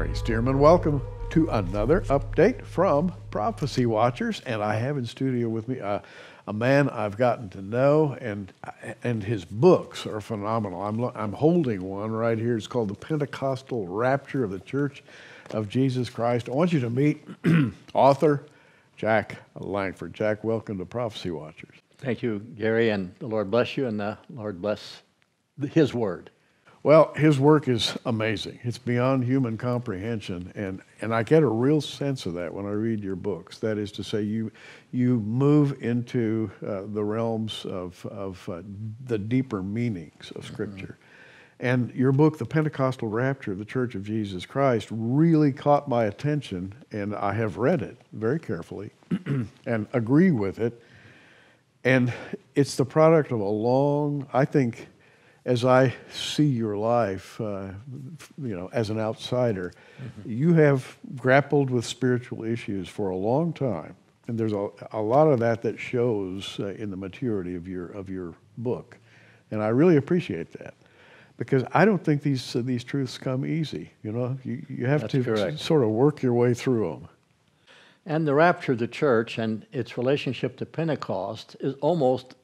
Gary Stearman. Welcome to another update from Prophecy Watchers, and I have in studio with me uh, a man I've gotten to know, and and his books are phenomenal. I'm I'm holding one right here. It's called The Pentecostal Rapture of the Church of Jesus Christ. I want you to meet author Jack Langford. Jack, welcome to Prophecy Watchers. Thank you, Gary, and the Lord bless you, and the Lord bless His Word. Well, his work is amazing. It's beyond human comprehension, and, and I get a real sense of that when I read your books. That is to say, you, you move into uh, the realms of, of uh, the deeper meanings of Scripture. Mm-hmm. And your book, The Pentecostal Rapture of the Church of Jesus Christ, really caught my attention, and I have read it very carefully and agree with it. And it's the product of a long, I think, as I see your life, uh, you know, as an outsider, mm-hmm. you have grappled with spiritual issues for a long time, and there's a, a lot of that that shows uh, in the maturity of your of your book, and I really appreciate that because I don't think these uh, these truths come easy. You know, you you have That's to correct. sort of work your way through them. And the rapture of the church and its relationship to Pentecost is almost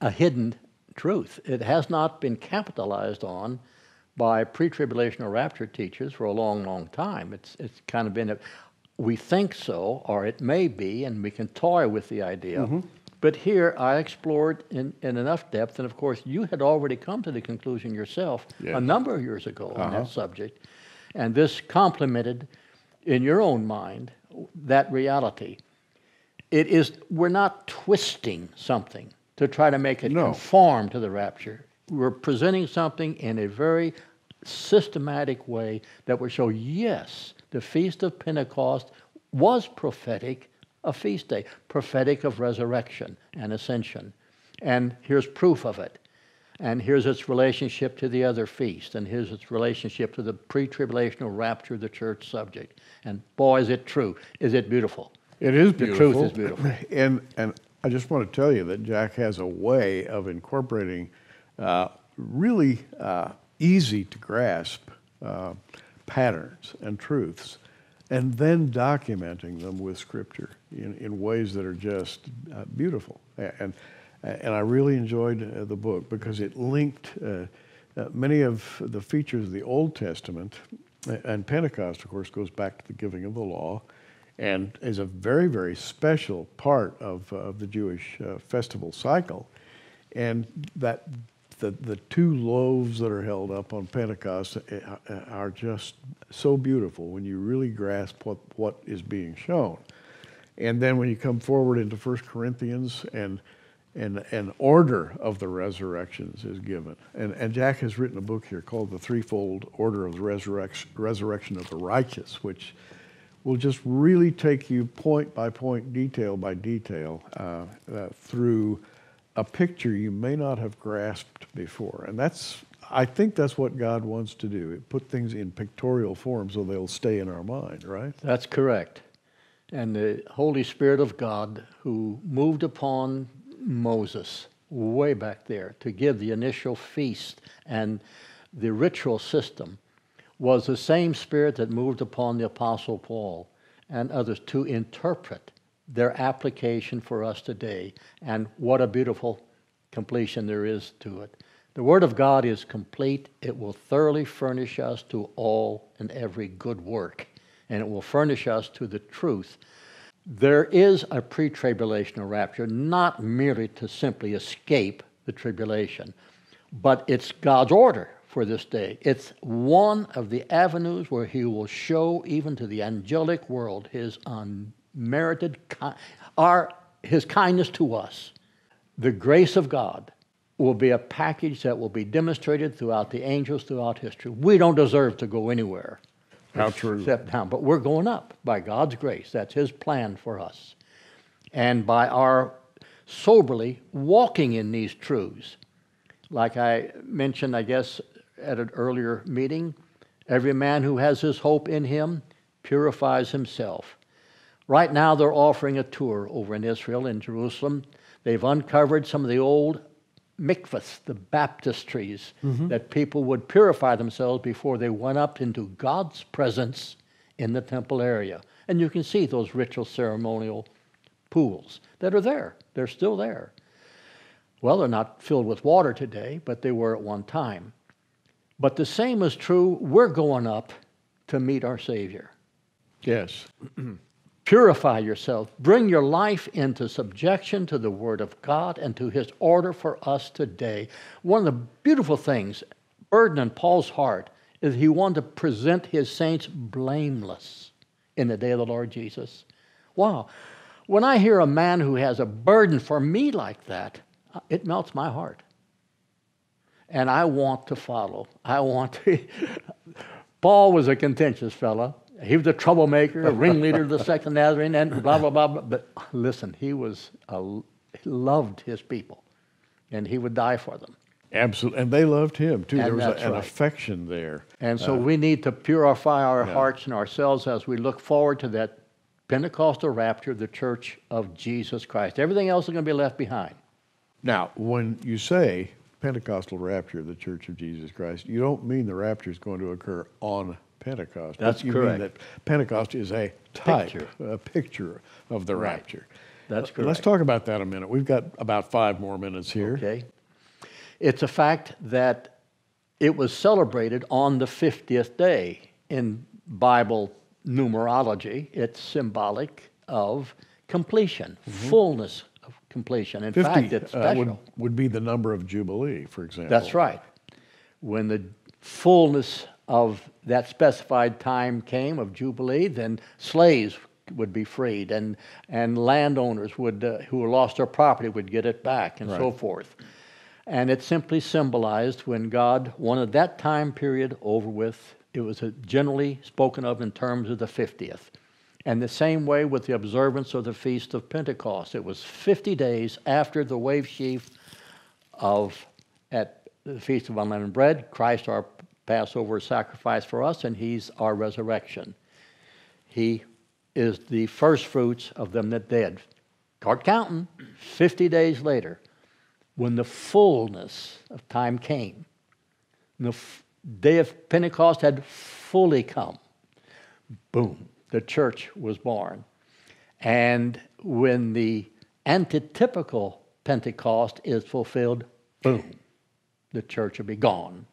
a hidden truth. It has not been capitalized on by pre-tribulational rapture teachers for a long, long time. It's it's kind of been a we think so, or it may be, and we can toy with the idea. Mm-hmm. But here I explored in, in enough depth, and of course you had already come to the conclusion yourself yes. a number of years ago uh-huh. on that uh-huh. subject, and this complemented in your own mind that reality. It is we're not twisting something to try to make it no. conform to the rapture. We're presenting something in a very systematic way that will show yes, the Feast of Pentecost was prophetic, a feast day, prophetic of resurrection and ascension. And here's proof of it. And here's its relationship to the other feast, and here's its relationship to the pre tribulational rapture of the church subject. And boy, is it true. Is it beautiful? It is beautiful. The truth is beautiful. And, and I just want to tell you that Jack has a way of incorporating uh, really uh, easy to grasp uh, patterns and truths and then documenting them with scripture in, in ways that are just uh, beautiful. And, and I really enjoyed uh, the book because it linked uh, many of the features of the Old Testament, and Pentecost, of course, goes back to the giving of the law and is a very, very special part of, uh, of the Jewish uh, festival cycle. And that the, the two loaves that are held up on Pentecost uh, uh, are just so beautiful when you really grasp what, what is being shown. And then when you come forward into 1 Corinthians and and an order of the resurrections is given. And, and Jack has written a book here called The Threefold Order of the Resurrection, Resurrection of the Righteous, which will just really take you point by point, detail by detail, uh, uh, through a picture you may not have grasped before. And that's, I think that's what God wants to do. Put things in pictorial form so they'll stay in our mind, right? That's correct. And the Holy Spirit of God, who moved upon Moses way back there to give the initial feast and the ritual system was the same spirit that moved upon the Apostle Paul and others to interpret their application for us today. And what a beautiful completion there is to it. The Word of God is complete. It will thoroughly furnish us to all and every good work, and it will furnish us to the truth. There is a pre tribulational rapture, not merely to simply escape the tribulation, but it's God's order for this day. It's one of the avenues where he will show even to the angelic world his unmerited our his kindness to us. The grace of God will be a package that will be demonstrated throughout the angels throughout history. We don't deserve to go anywhere. How true. Step down, but we're going up by God's grace. That's his plan for us. And by our soberly walking in these truths, like I mentioned, I guess, at an earlier meeting. Every man who has his hope in him purifies himself. Right now, they're offering a tour over in Israel, in Jerusalem. They've uncovered some of the old mikvahs, the baptistries, mm-hmm. that people would purify themselves before they went up into God's presence in the temple area. And you can see those ritual ceremonial pools that are there. They're still there. Well, they're not filled with water today, but they were at one time. But the same is true, we're going up to meet our Savior. Yes. Purify yourself. Bring your life into subjection to the Word of God and to His order for us today. One of the beautiful things, burden in Paul's heart, is he wanted to present his saints blameless in the day of the Lord Jesus. Wow. When I hear a man who has a burden for me like that, uh, it melts my heart. And I want to follow. I want to. Paul was a contentious fellow. He was a troublemaker, a ringleader of the Second Nazarene, and blah, blah, blah, blah. But listen, he was a, he loved his people, and he would die for them. Absolutely. And they loved him too. And there was a, an right. affection there. And so uh, we need to purify our yeah. hearts and ourselves as we look forward to that Pentecostal rapture of the church of Jesus Christ. Everything else is going to be left behind. Now, when you say Pentecostal rapture of the Church of Jesus Christ, you don't mean the rapture is going to occur on Pentecost. That's you correct. mean that Pentecost is a type, Picture. a picture of the Right. rapture. That's Uh, Let's talk about that a minute. We've got about five more minutes here. Okay? It's a fact that it was celebrated on the 50th day. In Bible numerology, it's symbolic of completion, fullness of completion. In 50 fact, it's uh, would, would be the number of Jubilee, for example. That's right. When the fullness of that specified time came of Jubilee, then slaves would be freed, and, and landowners would, uh, who lost their property would get it back, and so forth. And it simply symbolized when God wanted that time period over with. It was uh, generally spoken of in terms of the 50th. And the same way with the observance of the Feast of Pentecost. It was 50 days after the wave sheaf of at the Feast of Unleavened Bread, Christ our Passover sacrifice for us, and He's our resurrection. He is the first fruits of them that dead. Start counting. 50 days later, when the fullness of time came, the f- day of Pentecost had fully come, boom, the church was born. And when the antitypical Pentecost is fulfilled, boom, the church will be gone.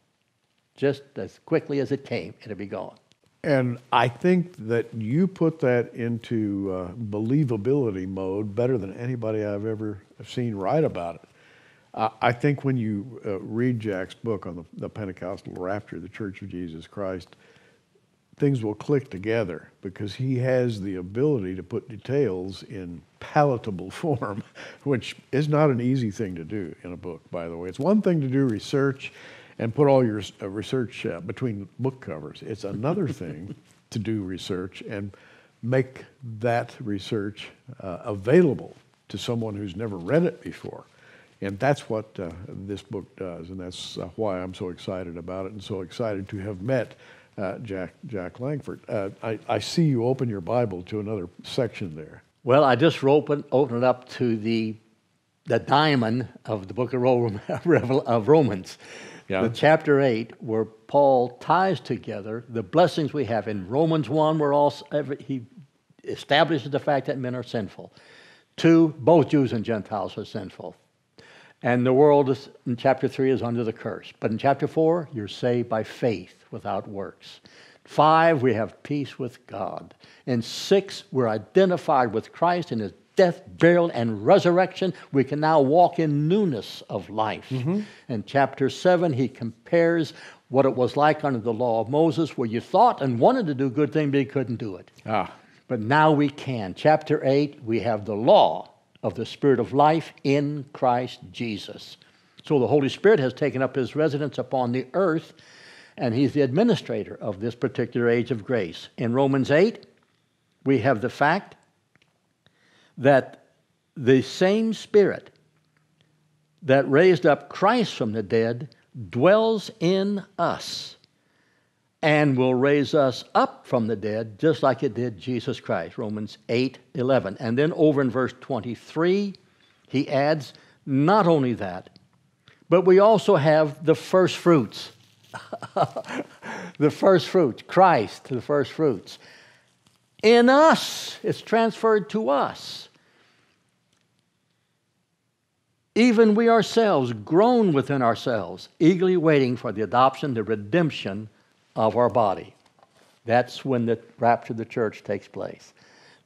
Just as quickly as it came, it'll be gone. And I think that you put that into uh, believability mode better than anybody I've ever seen write about it. I think when you uh, read Jack's book on the, the Pentecostal rapture, the Church of Jesus Christ, things will click together because he has the ability to put details in palatable form, which is not an easy thing to do in a book, by the way. It's one thing to do research and put all your uh, research uh, between book covers. It's another thing to do research and make that research uh, available to someone who's never read it before. And that's what uh, this book does, and that's uh, why I'm so excited about it and so excited to have met uh, Jack, Jack Langford. Uh, I, I see you open your Bible to another section there. Well, I just opened opened it up to the the diamond of the book of, of Romans, Yeah. the chapter eight, where Paul ties together the blessings we have in Romans one, where all every, he establishes the fact that men are sinful. Two, both Jews and Gentiles are sinful. And the world is, in chapter 3 is under the curse. But in chapter 4, you're saved by faith without works. Five, we have peace with God. In six, we're identified with Christ in his death, burial, and resurrection. We can now walk in newness of life. In chapter 7, he compares what it was like under the law of Moses, where you thought and wanted to do good things, but you couldn't do it. Ah, But now we can. Chapter 8, we have the law of the Spirit of life in Christ Jesus. So the Holy Spirit has taken up his residence upon the earth, and he's the administrator of this particular age of grace. In Romans 8, we have the fact that the same Spirit that raised up Christ from the dead dwells in us and will raise us up from the dead just like it did Jesus Christ. Romans 8 11. And then over in verse 23, he adds, not only that, But we also have the first fruits. the first fruits, Christ, the first fruits. In us, it's transferred to us. Even we ourselves, groan within ourselves, eagerly waiting for the adoption, the redemption of our body. That's when the rapture of the church takes place.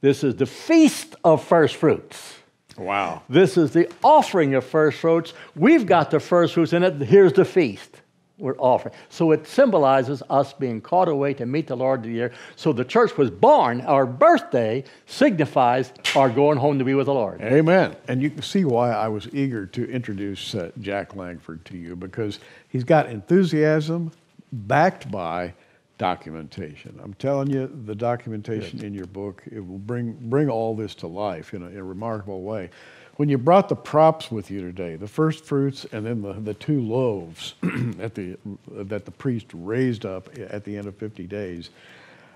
This is the feast of first fruits. Wow. This is the offering of first fruits. We've got the first fruits in it. Here's the feast we're offering. So it symbolizes us being caught away to meet the Lord of the year. So the church was born. Our birthday signifies our going home to be with the Lord. Amen. And you can see why I was eager to introduce uh, Jack Langford to you because he's got enthusiasm backed by documentation. I'm telling you, the documentation Good. in your book it will bring bring all this to life in a, in a, remarkable way. When you brought the props with you today, the first fruits and then the, the two loaves at the that the priest raised up at the end of 50 days.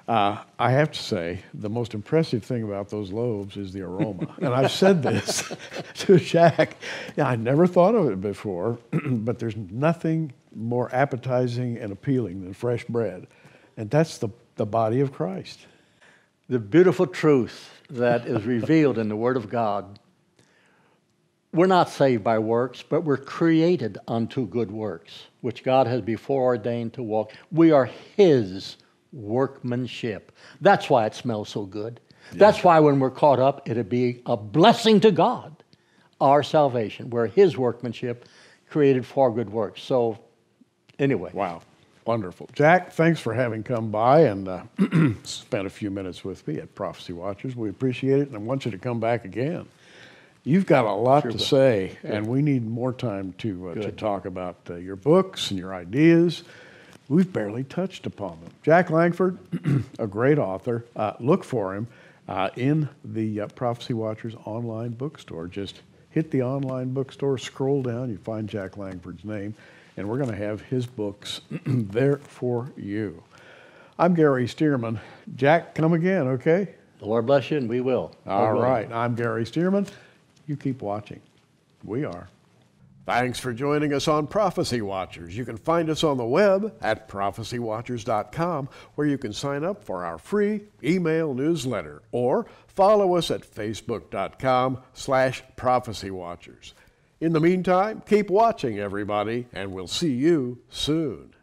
Uh, I have to say, the most impressive thing about those loaves is the aroma. and I've said this to Jack. Yeah, I never thought of it before, but there's nothing more appetizing and appealing than fresh bread. And that's the, the body of Christ. The beautiful truth that is revealed in the Word of God. We're not saved by works, but we're created unto good works, which God has before ordained to walk. We are His workmanship. That's why it smells so good. Yeah. That's why when we're caught up, it'd be a blessing to God, our salvation. We're His workmanship, created for good works. So, anyway. Wow. Wonderful. Jack, thanks for having come by and uh, spent a few minutes with me at Prophecy Watchers. We appreciate it and I want you to come back again. You've got a lot sure to say, Good. and we need more time to, uh, to talk about uh, your books and your ideas. We've barely touched upon them. Jack Langford, a great author. Uh, look for him uh, in the uh, Prophecy Watchers online bookstore. Just hit the online bookstore, scroll down, you find Jack Langford's name and we're going to have his books there for you. I'm Gary Stearman. Jack, come again, okay? The Lord bless you, and we will. All right. I'm Gary Stearman. You keep watching. We are. Thanks for joining us on Prophecy Watchers. You can find us on the web at prophecywatchers.com, where you can sign up for our free email newsletter, or follow us at facebook.com slash prophecywatchers. In the meantime, keep watching, everybody, and we'll see you soon.